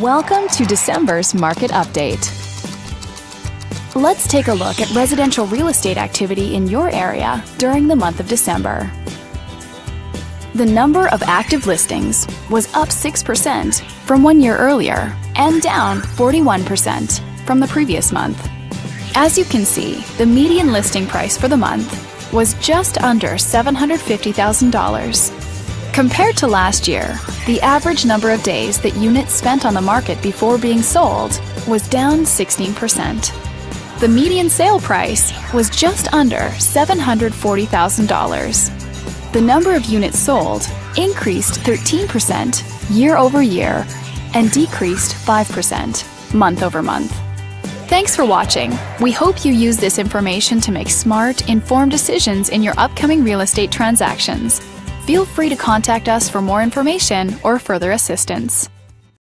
Welcome to December's market update. Let's take a look at residential real estate activity in your area during the month of December. The number of active listings was up 6% from one year earlier and down 41% from the previous month. As you can see, the median listing price for the month was just under $750,000. Compared to last year, the average number of days that units spent on the market before being sold was down 16%. The median sale price was just under $740,000. The number of units sold increased 13% year over year and decreased 5% month over month. Thanks for watching. We hope you use this information to make smart, informed decisions in your upcoming real estate transactions feel free to contact us for more information or further assistance.